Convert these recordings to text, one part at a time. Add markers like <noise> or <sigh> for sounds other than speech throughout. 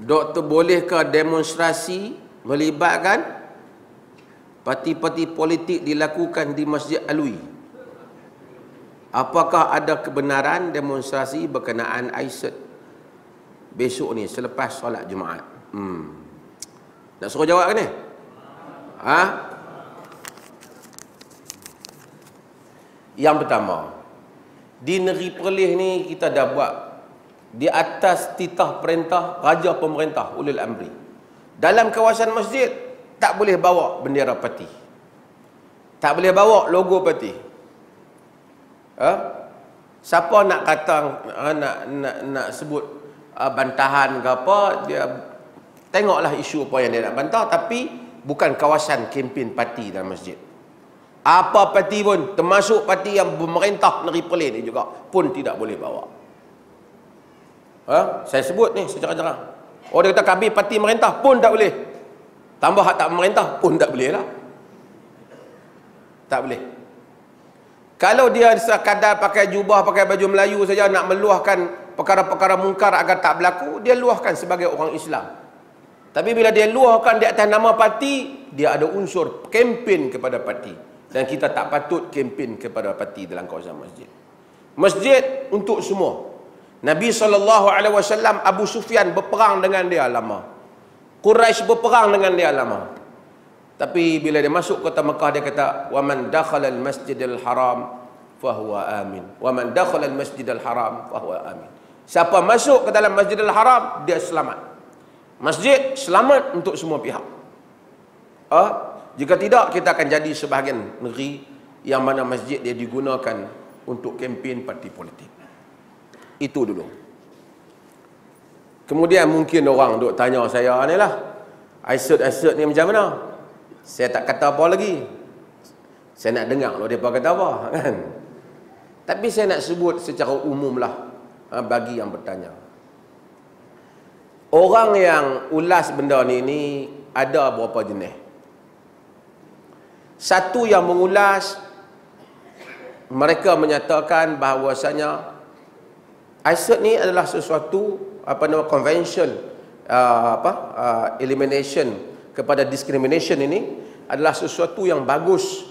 Doktor bolehkah demonstrasi melibatkan parti-parti politik dilakukan di Masjid Alwi? Apakah ada kebenaran demonstrasi berkenaan Aisyah besok ni selepas solat Jumaat? Hmm. Nak suruh jawab ke ni? Ha? Yang pertama, di negeri Perlis ni kita dah buat di atas titah perintah raja pemerintah ulil amri. Dalam kawasan masjid tak boleh bawa bendera parti. Tak boleh bawa logo parti. Ha? Siapa nak kata ha, nak nak nak sebut uh, bantahan ke apa, dia tengoklah isu apa yang dia nak bantah tapi bukan kawasan kempen parti dalam masjid. Apa parti pun, termasuk parti yang pemerintah negeri Perlis ni juga pun tidak boleh bawa. Ha? Saya sebut ni secara terang. Oh dia kata kami parti pemerintah pun tak boleh. Tambah hak tak pemerintah pun tak boleh lah. Tak boleh. Kalau dia sekadar pakai jubah, pakai baju Melayu saja nak meluahkan perkara-perkara mungkar agar tak berlaku, dia luahkan sebagai orang Islam. Tapi bila dia luahkan di atas nama parti, dia ada unsur kempen kepada parti dan kita tak patut kempen kepada parti dalam kawasan masjid. Masjid untuk semua. Nabi SAW Abu Sufyan berperang dengan dia lama. Quraisy berperang dengan dia lama. Tapi bila dia masuk kota Mekah dia kata wa man dakhala al masjidil haram fahuwa amin. Wa man dakhala al masjidil haram fahuwa amin. Siapa masuk ke dalam Masjidil Haram dia selamat. Masjid selamat untuk semua pihak. Ah, jika tidak, kita akan jadi sebahagian negeri yang mana masjid dia digunakan untuk kempen parti politik. Itu dulu. Kemudian mungkin orang duk tanya saya ni lah. Aisut-aisut ni macam mana? Saya tak kata apa lagi. Saya nak dengar kalau mereka kata apa. <laughs> Kan? Tapi saya nak sebut secara umum lah ha, bagi yang bertanya. Orang yang ulas benda ni, ni ada berapa jenis? Satu yang mengulas mereka menyatakan bahawasanya ISIT ni adalah sesuatu apa nama convention uh, apa uh, elimination kepada discrimination ini adalah sesuatu yang bagus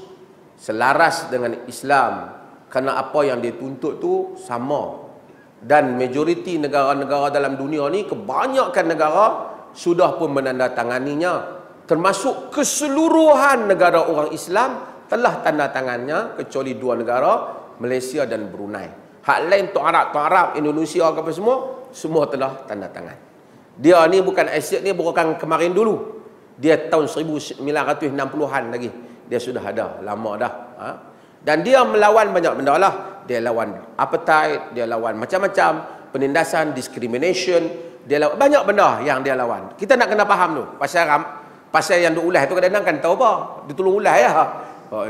selaras dengan Islam. Kerana apa yang dituntut tu sama. Dan majoriti negara-negara dalam dunia ni kebanyakan negara sudah pun menandatanganinya. Termasuk keseluruhan negara orang Islam telah tanda tangannya kecuali dua negara Malaysia dan Brunei. Hak lain tu Arab, tu Arab, Indonesia apa semua, semua telah tanda tangan. Dia ni bukan asyik ni bukan kemarin dulu. Dia tahun 1960-an lagi. Dia sudah ada, lama dah. Ha? Dan dia melawan banyak benda lah. Dia lawan apartheid, dia lawan macam-macam, penindasan, discrimination, dia lawan banyak benda yang dia lawan. Kita nak kena faham tu. Pasal Pasal yang duk ulas tu kadang-kadang kan tahu apa? Dia tolong ulas ya. Ha,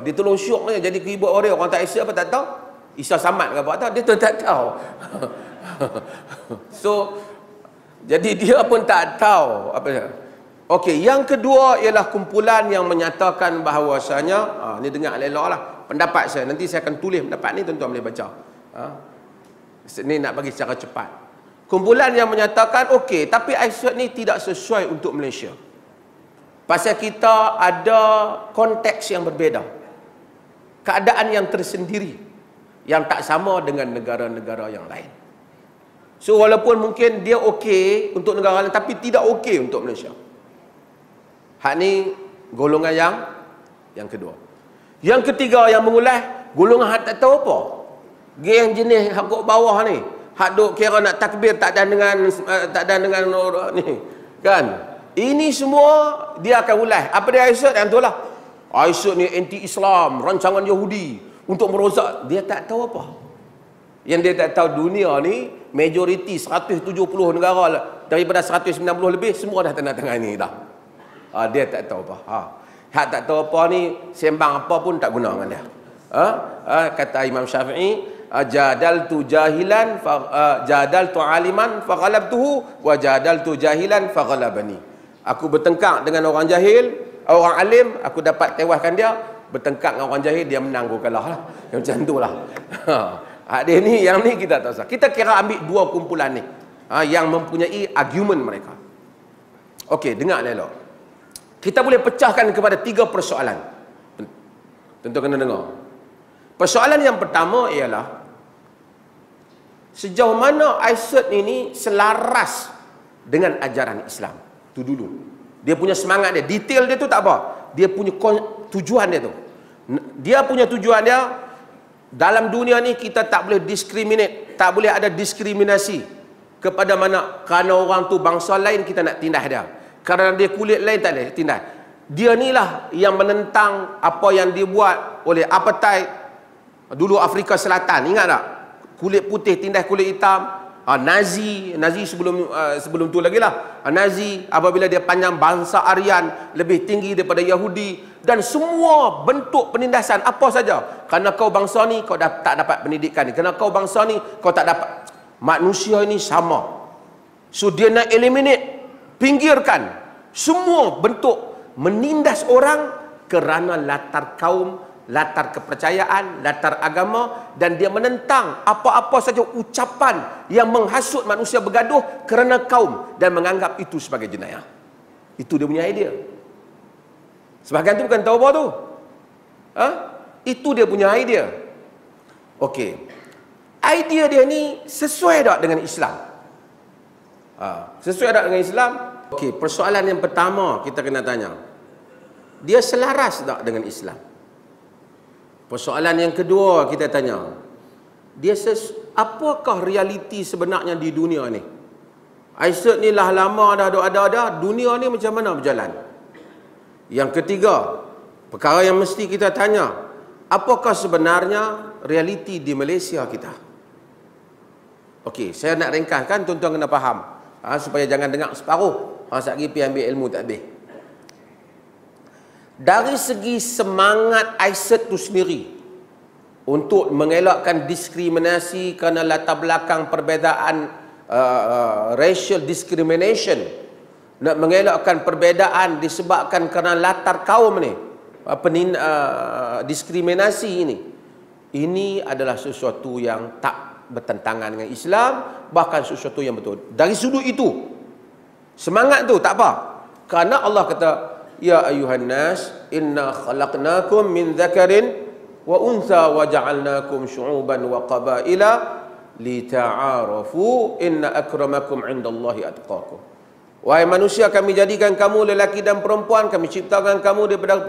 dia tolong syuk ni jadi keyboard orang orang tak Isa apa tak tahu. Isa Samad ke apa tak dia tu tak tahu. <laughs> so jadi dia pun tak tahu apa. Okey, yang kedua ialah kumpulan yang menyatakan bahawasanya, ha, ni dengar elok lah, pendapat saya. Nanti saya akan tulis pendapat ni, tuan-tuan boleh baca. Ha? Ini nak bagi secara cepat. Kumpulan yang menyatakan, okey, tapi Aisyah ni tidak sesuai untuk Malaysia. Pasal kita ada konteks yang berbeza. Keadaan yang tersendiri. Yang tak sama dengan negara-negara yang lain. So walaupun mungkin dia okey untuk negara lain tapi tidak okey untuk Malaysia. Hak ni golongan yang yang kedua. Yang ketiga yang mengulas golongan hak tak tahu apa. Geng jenis hak bawah ni. Hak duk kira nak takbir tak ada dengan uh, tak ada dengan ni. Kan? Ini semua dia akan ulas. Apa dia Aisyah? Yang itulah. Aisyah ni anti-Islam, rancangan Yahudi untuk merozak. Dia tak tahu apa. Yang dia tak tahu dunia ni, majoriti 170 negara lah. daripada 190 lebih, semua dah tanda tangan ni dah. Ha, dia tak tahu apa. Ha. Hak tak tahu apa ni, sembang apa pun tak guna dengan dia. Ha? Ha? Kata Imam Syafi'i, jadal tu jahilan, fa, jadal tu aliman, fa ghalabtuhu, wa jadal tu jahilan, fa ghalabani. Aku bertengkar dengan orang jahil, orang alim, aku dapat tewaskan dia. Bertengkar dengan orang jahil, dia menang, aku kalah lah. Macam tu lah. Ha, dia ni, yang ni kita tak usah. Kita kira ambil dua kumpulan ni. Ha, yang mempunyai argument mereka. Okey, dengar elok. Kita boleh pecahkan kepada tiga persoalan. Tentu kena dengar. Persoalan yang pertama ialah sejauh mana Aisyah ini selaras dengan ajaran Islam. Itu dulu. Dia punya semangat dia. Detail dia tu tak apa. Dia punya tujuan dia tu. Dia punya tujuan dia dalam dunia ni kita tak boleh discriminate, tak boleh ada diskriminasi kepada mana kerana orang tu bangsa lain kita nak tindas dia. Kerana dia kulit lain tak boleh tindas. Dia ni lah yang menentang apa yang dibuat oleh apartheid Dulu Afrika Selatan, ingat tak? Kulit putih tindas kulit hitam. Ha, Nazi, Nazi sebelum uh, sebelum tu lagi lah. Ha, Nazi apabila dia panjang bangsa Aryan lebih tinggi daripada Yahudi dan semua bentuk penindasan apa saja. Kerana kau bangsa ni kau dah, tak dapat pendidikan ni. Kau bangsa ni kau tak dapat manusia ini sama. So dia nak eliminate, pinggirkan semua bentuk menindas orang kerana latar kaum latar kepercayaan, latar agama dan dia menentang apa-apa saja ucapan yang menghasut manusia bergaduh kerana kaum dan menganggap itu sebagai jenayah. Itu dia punya idea. Sebahagian tu bukan tahu apa tu. Ha? Itu dia punya idea. Okey. Idea dia ni sesuai tak dengan Islam? Ha, sesuai tak dengan Islam? Okey, persoalan yang pertama kita kena tanya. Dia selaras tak dengan Islam? Persoalan yang kedua kita tanya. Dia ses apakah realiti sebenarnya di dunia ni? Aisyah ni lah lama dah ada ada dunia ni macam mana berjalan? Yang ketiga, perkara yang mesti kita tanya, apakah sebenarnya realiti di Malaysia kita? Okey, saya nak ringkaskan tuan-tuan kena faham. Ha, supaya jangan dengar separuh. Ha, sekejap pergi ambil ilmu tak habis dari segi semangat Aisyah itu sendiri untuk mengelakkan diskriminasi kerana latar belakang perbezaan uh, uh, racial discrimination nak mengelakkan perbezaan disebabkan kerana latar kaum ni penin, uh, diskriminasi ini ini adalah sesuatu yang tak bertentangan dengan Islam bahkan sesuatu yang betul. Dari sudut itu semangat tu tak apa. Kerana Allah kata Ya ayuhan nas, inna khalaqnakum min dhakarin wa untha wa ja'alnakum syu'uban wa qabaila lita'arafu inna akramakum 'indallahi atqakum. Wahai manusia kami jadikan kamu lelaki dan perempuan, kami ciptakan kamu daripada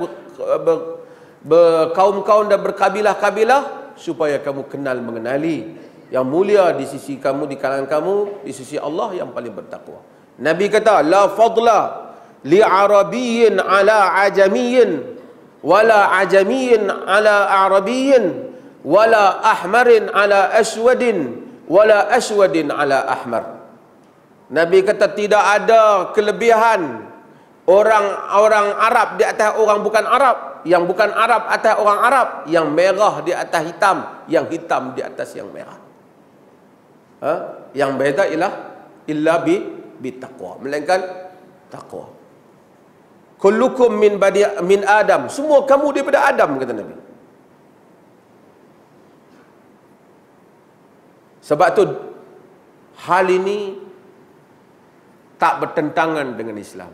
berkaum-kaum dan berkabilah-kabilah supaya kamu kenal mengenali yang mulia di sisi kamu di kalangan kamu di sisi Allah yang paling bertakwa. Nabi kata la fadla li'arabiyyin ala ajamiyyin wala ajamiyyin ala arabiyyin wala ahmarin ala aswadin wala aswadin ala ahmar Nabi kata tidak ada kelebihan orang orang Arab di atas orang bukan Arab yang bukan Arab atas orang Arab yang merah di atas hitam yang hitam di atas yang merah. Ha? yang beza ialah illa bi bi taqwa. Melainkan taqwa kullukum min badi min adam. Semua kamu daripada adam kata nabi. Sebab tu hal ini tak bertentangan dengan Islam.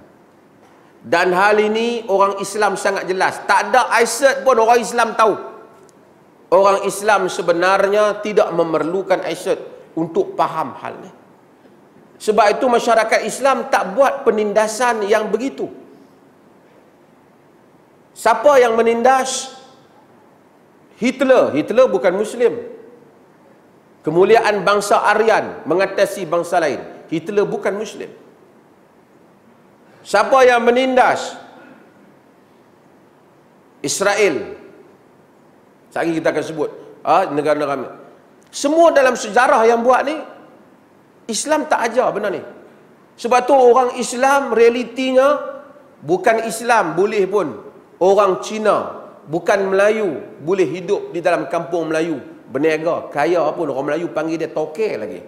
Dan hal ini orang Islam sangat jelas. Tak ada Aisyah pun orang Islam tahu. Orang Islam sebenarnya tidak memerlukan Aisyah untuk faham hal ini sebab itu masyarakat Islam tak buat penindasan yang begitu Siapa yang menindas? Hitler. Hitler bukan Muslim. Kemuliaan bangsa Aryan mengatasi bangsa lain. Hitler bukan Muslim. Siapa yang menindas? Israel. Sekali kita akan sebut. Ah, negara-negara. Semua dalam sejarah yang buat ni, Islam tak ajar benda ni. Sebab tu orang Islam realitinya bukan Islam boleh pun orang Cina bukan Melayu boleh hidup di dalam kampung Melayu berniaga kaya pun orang Melayu panggil dia toke lagi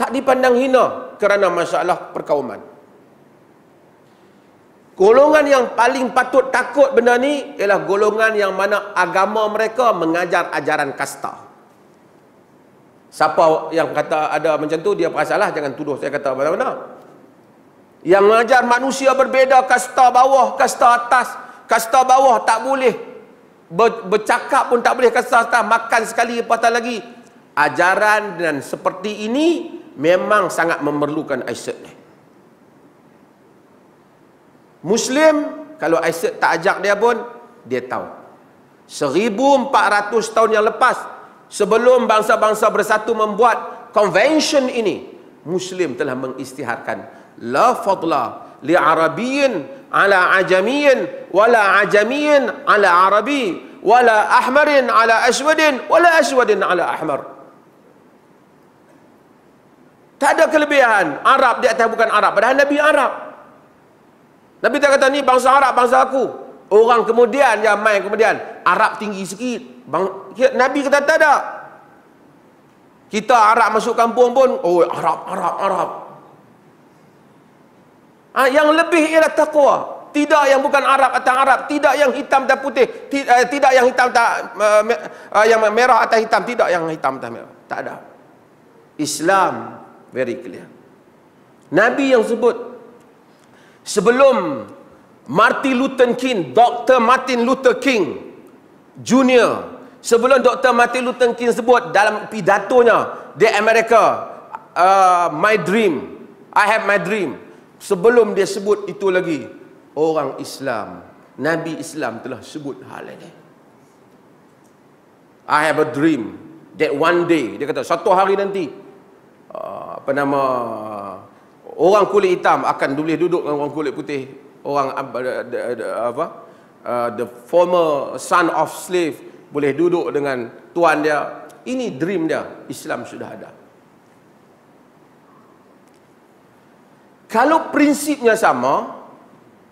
tak dipandang hina kerana masalah perkauman golongan yang paling patut takut benda ni ialah golongan yang mana agama mereka mengajar ajaran kasta Siapa yang kata ada macam tu, dia perasalah. Jangan tuduh saya kata mana-mana. Yang mengajar manusia berbeza kasta bawah, kasta atas. Kasta bawah tak boleh. Bercakap pun tak boleh kasta atas. Makan sekali, patah lagi. Ajaran dan seperti ini memang sangat memerlukan Aisyah ni. Muslim, kalau Aisyah tak ajak dia pun, dia tahu. 1400 tahun yang lepas, sebelum bangsa-bangsa bersatu membuat convention ini, Muslim telah mengistiharkan la fadla li arabiyyin ala ajamiyyin wala ajamiyyin ala arabi wala ahmarin ala aswadin wala aswadin ala ahmar. Tak ada kelebihan. Arab di atas bukan Arab padahal Nabi Arab. Nabi tak kata ni bangsa Arab bangsa aku. Orang kemudian yang main kemudian Arab tinggi sikit. Bang, Nabi kata tak ada. Kita Arab masuk kampung pun oh Arab Arab Arab Ha, yang lebih ialah takwa. Tidak yang bukan Arab atau Arab, tidak yang hitam dan putih, tidak, uh, tidak yang hitam tak uh, uh, yang merah atau hitam, tidak yang hitam atau merah. Tak ada. Islam very clear. Nabi yang sebut sebelum Martin Luther King, Dr. Martin Luther King Junior, sebelum Dr. Martin Luther King sebut dalam pidatonya di Amerika, uh, my dream, I have my dream. Sebelum dia sebut itu lagi, orang Islam, Nabi Islam telah sebut hal ini. I have a dream that one day, dia kata satu hari nanti, uh, apa nama, orang kulit hitam akan boleh duduk dengan orang kulit putih. Orang uh, apa, uh, the former son of slave boleh duduk dengan tuan dia. Ini dream dia, Islam sudah ada. Kalau prinsipnya sama,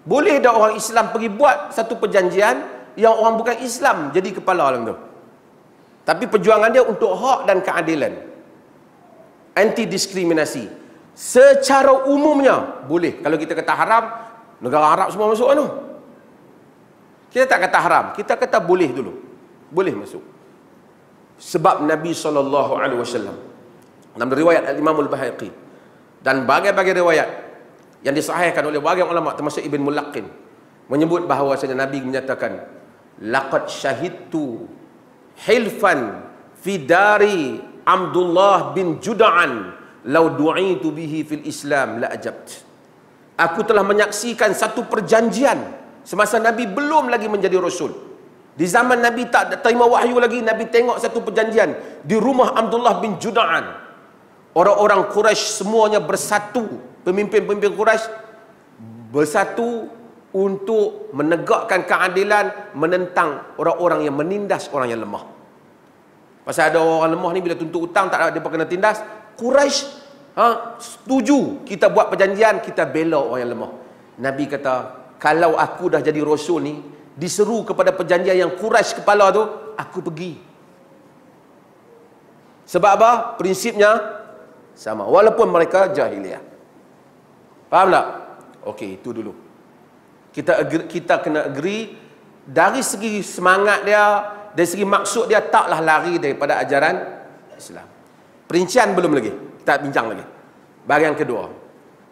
boleh tak orang Islam pergi buat satu perjanjian yang orang bukan Islam jadi kepala dalam tu. Tapi perjuangan dia untuk hak dan keadilan. Anti diskriminasi. Secara umumnya boleh. Kalau kita kata haram, negara Arab semua masuk anu. Kita tak kata haram, kita kata boleh dulu. Boleh masuk. Sebab Nabi saw dalam riwayat Al-Imam Al-Baihaqi dan bagai-bagai riwayat yang disahihkan oleh banyak ulama termasuk Ibn Mulaqin menyebut bahawa Nabi menyatakan laqad syahidtu hilfan fi dari Abdullah bin Juda'an law du'itu bihi fil Islam la ajabt. Aku telah menyaksikan satu perjanjian semasa Nabi belum lagi menjadi rasul. Di zaman Nabi tak terima wahyu lagi Nabi tengok satu perjanjian di rumah Abdullah bin Juda'an. Orang-orang Quraisy semuanya bersatu pemimpin-pemimpin Quraisy bersatu untuk menegakkan keadilan menentang orang-orang yang menindas orang yang lemah. Pasal ada orang lemah ni bila tuntut hutang tak ada dia kena tindas, Quraisy ha, setuju kita buat perjanjian kita bela orang yang lemah. Nabi kata, kalau aku dah jadi rasul ni, diseru kepada perjanjian yang Quraisy kepala tu, aku pergi. Sebab apa? Prinsipnya sama. Walaupun mereka jahiliah. Faham tak? Okey, itu dulu. Kita agree, kita kena agree dari segi semangat dia, dari segi maksud dia taklah lari daripada ajaran Islam. Perincian belum lagi. Kita bincang lagi. Bahagian kedua.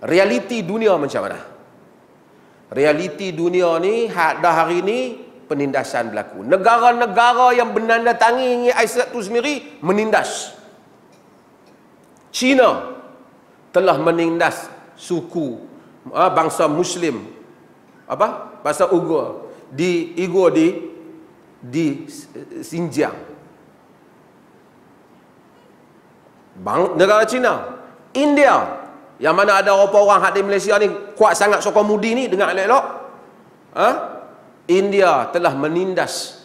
Realiti dunia macam mana? Realiti dunia ni dah hari ni penindasan berlaku. Negara-negara yang menandatangi Aisyah itu sendiri menindas. China telah menindas suku uh, bangsa muslim. Apa? Bangsa Uyghur di Uyghur di di Xinjiang. Bang, negara China India. Yang mana ada beberapa orang hak di Malaysia ni kuat sangat sokong mudi ni dengan elok-elok. Ha? India telah menindas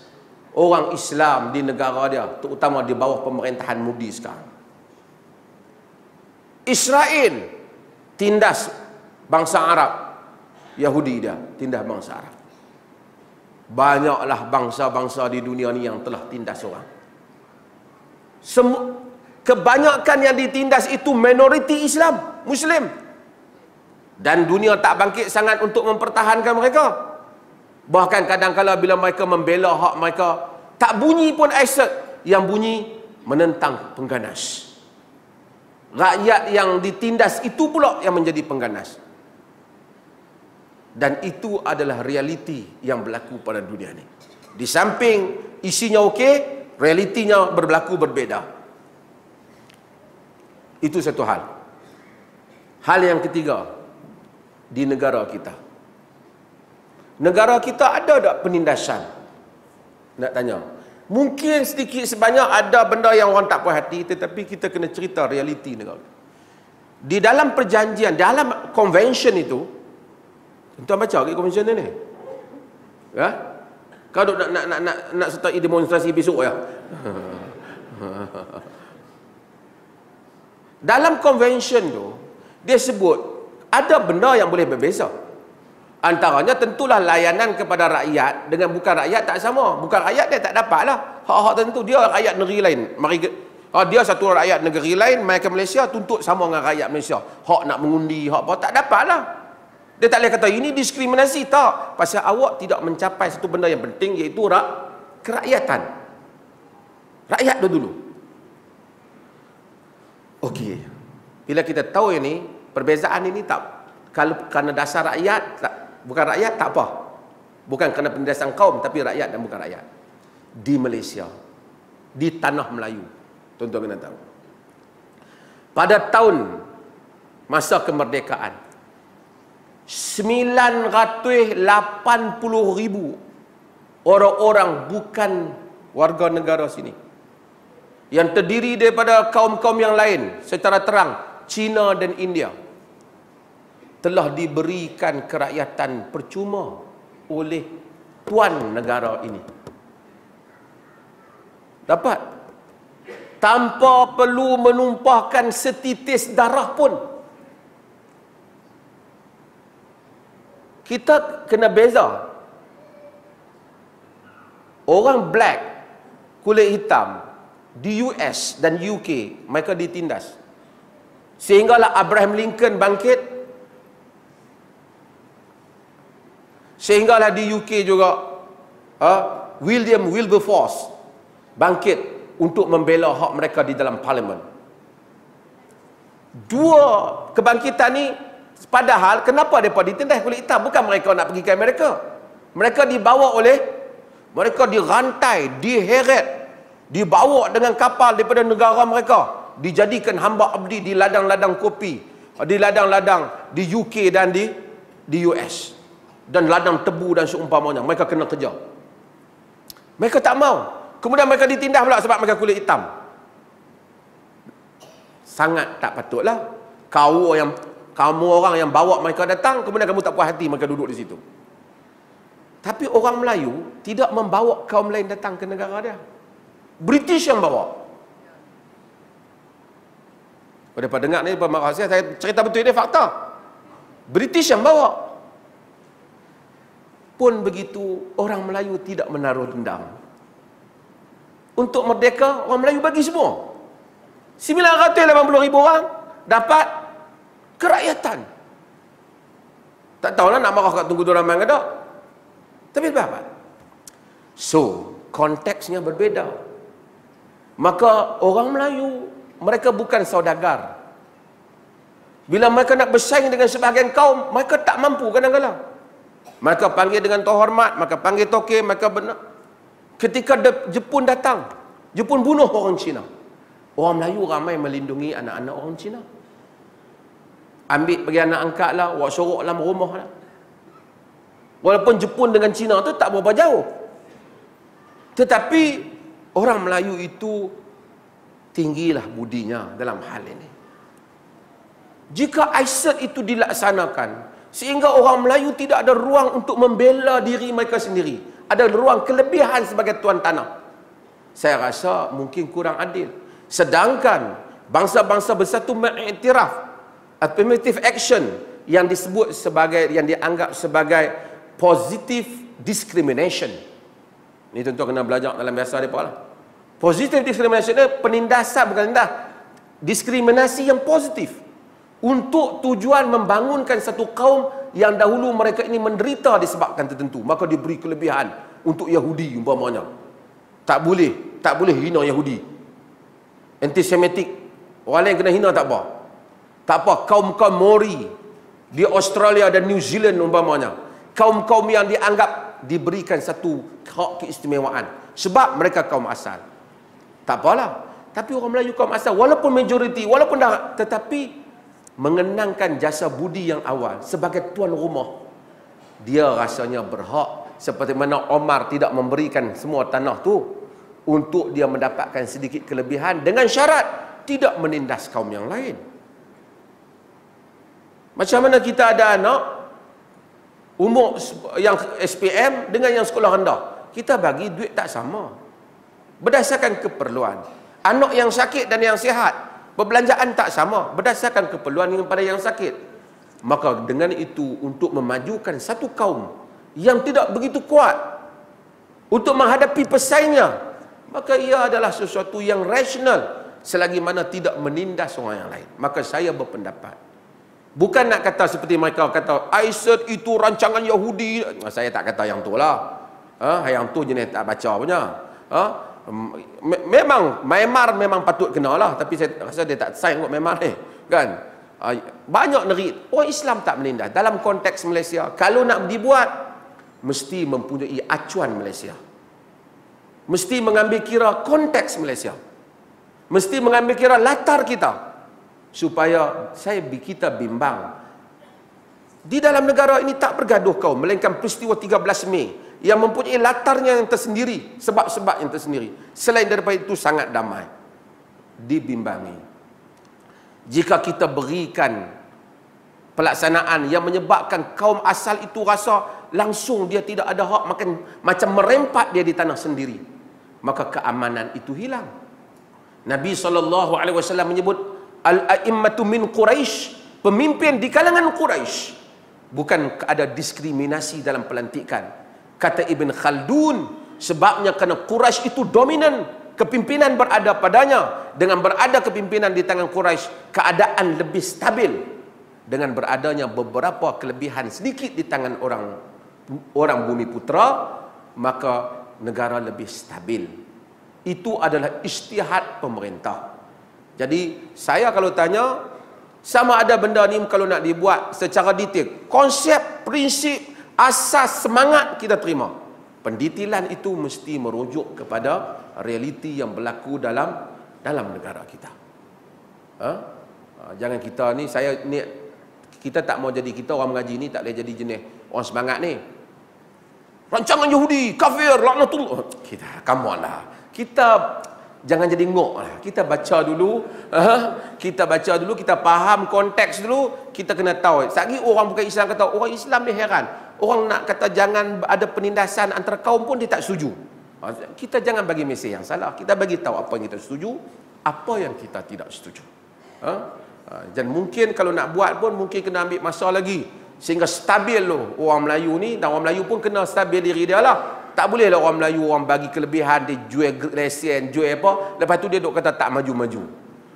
orang Islam di negara dia terutama di bawah pemerintahan mudi sekarang. Israel tindas bangsa Arab. Yahudi dia tindas bangsa Arab. Banyaklah bangsa-bangsa di dunia ni yang telah tindas orang. Semu kebanyakan yang ditindas itu minoriti Islam Muslim. Dan dunia tak bangkit sangat untuk mempertahankan mereka. Bahkan kadang-kadang bila mereka membela hak mereka tak bunyi pun aset yang bunyi menentang pengganas rakyat yang ditindas itu pula yang menjadi pengganas. Dan itu adalah realiti yang berlaku pada dunia ini di samping isinya okey realitinya berlaku berbeza. Itu satu hal. Hal yang ketiga di negara kita. Negara kita ada tak penindasan? Nak tanya Mungkin sedikit sebanyak ada benda yang orang tak puas hati tetapi kita kena cerita realiti negara. Di dalam perjanjian, dalam convention itu tuan baca ke convention ni? Ya? Kau nak nak nak nak, nak, nak sertai demonstrasi besok ya? <laughs> dalam convention tu dia sebut ada benda yang boleh berbeza. Antaranya tentulah layanan kepada rakyat dengan bukan rakyat tak sama. Bukan rakyat dia tak dapat lah. Hak-hak tentu dia rakyat negeri lain. Mari oh, dia satu rakyat negeri lain, mai ke Malaysia tuntut sama dengan rakyat Malaysia. Hak nak mengundi, hak apa tak dapat lah. Dia tak boleh kata ini diskriminasi tak. Pasal awak tidak mencapai satu benda yang penting iaitu rak kerakyatan. Rakyat dulu. Okey. Bila kita tahu ini, perbezaan ini tak kalau kerana dasar rakyat tak, bukan rakyat tak apa. Bukan kerana penindasan kaum tapi rakyat dan bukan rakyat. Di Malaysia di tanah Melayu tuan-tuan kena tahu. Pada tahun masa kemerdekaan 980 ribu orang-orang bukan warga negara sini yang terdiri daripada kaum-kaum yang lain secara terang China dan India telah diberikan kerakyatan percuma oleh tuan negara ini. Dapat. Tanpa perlu menumpahkan setitis darah pun. Kita kena beza. Orang black, kulit hitam, di US dan UK, mereka ditindas. Sehinggalah Abraham Lincoln bangkit, Sehinggalah di UK juga uh, William Wilberforce bangkit untuk membela hak mereka di dalam parlimen. Dua kebangkitan ni padahal kenapa mereka ditindas kulit hitam? Bukan mereka nak pergi ke Amerika. Mereka dibawa oleh mereka dirantai, diheret, dibawa dengan kapal daripada negara mereka, dijadikan hamba abdi di ladang-ladang kopi, di ladang-ladang di UK dan di di US dan ladang tebu dan seumpamanya mereka kena kejar. Mereka tak mau. Kemudian mereka ditindas pula sebab mereka kulit hitam. Sangat tak patutlah. Kau yang kamu orang yang bawa mereka datang kemudian kamu tak puas hati mereka duduk di situ. Tapi orang Melayu tidak membawa kaum lain datang ke negara dia. British yang bawa. Pada dengar ni pemak saya cerita betul ini fakta. British yang bawa pun begitu orang Melayu tidak menaruh dendam. Untuk merdeka, orang Melayu bagi semua. 980 ribu orang dapat kerakyatan. Tak tahulah nak marah kat tunggu ramai ke tak. Tapi apa? So, konteksnya berbeza. Maka orang Melayu, mereka bukan saudagar. Bila mereka nak bersaing dengan sebahagian kaum, mereka tak mampu kadang-kadang. Maka panggil dengan terhormat, maka panggil toke, maka benar. Ketika Jepun datang, Jepun bunuh orang Cina. Orang Melayu ramai melindungi anak-anak orang Cina. Ambil pergi anak angkat lah, buat sorok dalam rumah lah. Walaupun Jepun dengan Cina tu tak berapa jauh. Tetapi orang Melayu itu tinggilah budinya dalam hal ini. Jika ISIS itu dilaksanakan, Sehingga orang Melayu tidak ada ruang untuk membela diri mereka sendiri. Ada ruang kelebihan sebagai tuan tanah. Saya rasa mungkin kurang adil. Sedangkan bangsa-bangsa bersatu mengiktiraf affirmative action yang disebut sebagai yang dianggap sebagai positive discrimination. Ini tentu kena belajar dalam bahasa depa lah. Positive discrimination itu penindasan bukan tindas. Diskriminasi yang positif untuk tujuan membangunkan satu kaum yang dahulu mereka ini menderita disebabkan tertentu maka diberi kelebihan untuk Yahudi umpamanya tak boleh tak boleh hina Yahudi antisemitik Orang lain kena hina tak apa. Tak apa, kaum-kaum Mori di Australia dan New Zealand umpamanya. Kaum-kaum yang dianggap diberikan satu hak keistimewaan. Sebab mereka kaum asal. Tak apalah. Tapi orang Melayu kaum asal, walaupun majoriti, walaupun dah, tetapi mengenangkan jasa budi yang awal sebagai tuan rumah. Dia rasanya berhak seperti mana Omar tidak memberikan semua tanah tu untuk dia mendapatkan sedikit kelebihan dengan syarat tidak menindas kaum yang lain. Macam mana kita ada anak umur yang SPM dengan yang sekolah rendah. Kita bagi duit tak sama. Berdasarkan keperluan. Anak yang sakit dan yang sihat. Perbelanjaan tak sama. Berdasarkan keperluan pada yang sakit. Maka dengan itu untuk memajukan satu kaum yang tidak begitu kuat. Untuk menghadapi pesaingnya. Maka ia adalah sesuatu yang rasional. Selagi mana tidak menindas orang yang lain. Maka saya berpendapat. Bukan nak kata seperti mereka kata Aisat itu rancangan Yahudi. Saya tak kata yang tu lah. Ha? Yang tu jenis tak baca punya. Ha? Memang Myanmar memang patut kenal lah. Tapi saya rasa dia tak sign kot Myanmar ni. Kan? Ha, banyak nerit. Orang Islam tak menindas. Dalam konteks Malaysia. Kalau nak dibuat. Mesti mempunyai acuan Malaysia. Mesti mengambil kira konteks Malaysia. Mesti mengambil kira latar kita supaya saya kita bimbang di dalam negara ini tak bergaduh kau melainkan peristiwa 13 Mei yang mempunyai latarnya yang tersendiri sebab-sebab yang tersendiri selain daripada itu sangat damai dibimbangi jika kita berikan pelaksanaan yang menyebabkan kaum asal itu rasa langsung dia tidak ada hak makan macam merempat dia di tanah sendiri maka keamanan itu hilang Nabi SAW menyebut al-a'immatu min Quraisy, pemimpin di kalangan Quraisy. Bukan ada diskriminasi dalam pelantikan. Kata Ibn Khaldun, sebabnya kerana Quraisy itu dominan, kepimpinan berada padanya. Dengan berada kepimpinan di tangan Quraisy, keadaan lebih stabil. Dengan beradanya beberapa kelebihan sedikit di tangan orang orang bumi putra, maka negara lebih stabil. Itu adalah istihad pemerintah. Jadi saya kalau tanya sama ada benda ni kalau nak dibuat secara detail, konsep, prinsip, asas, semangat kita terima. Pendetilan itu mesti merujuk kepada realiti yang berlaku dalam dalam negara kita. Ha? ha? Jangan kita ni saya ni kita tak mau jadi kita orang mengaji ni tak boleh jadi jenis orang semangat ni. Rancangan Yahudi, kafir, laknatullah. Kita, come on lah. Kita Jangan jadi ngok lah. Kita baca dulu. Uh, kita baca dulu. Kita faham konteks dulu. Kita kena tahu. Sagi orang bukan Islam kata, orang Islam dia heran. Orang nak kata jangan ada penindasan antara kaum pun dia tak setuju. Uh, kita jangan bagi mesej yang salah. Kita bagi tahu apa yang kita setuju. Apa yang kita tidak setuju. Uh, dan mungkin kalau nak buat pun mungkin kena ambil masa lagi. Sehingga stabil loh orang Melayu ni. Dan orang Melayu pun kena stabil diri dia lah. Tak boleh lah orang Melayu orang bagi kelebihan dia jual lesen, jual apa, lepas tu dia duk kata tak maju-maju.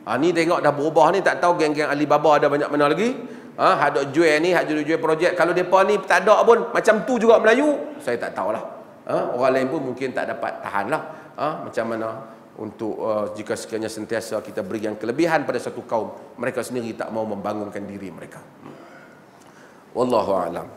Ha, ni tengok dah berubah ni tak tahu geng-geng Alibaba ada banyak mana lagi. Ha, ada jual ni, hak jual-jual projek. Kalau depa ni tak ada pun macam tu juga Melayu, saya tak tahulah. Ha, orang lain pun mungkin tak dapat tahan lah. Ha, macam mana untuk uh, jika sekiranya sentiasa kita beri yang kelebihan pada satu kaum, mereka sendiri tak mau membangunkan diri mereka. Hmm. Wallahu a'lam.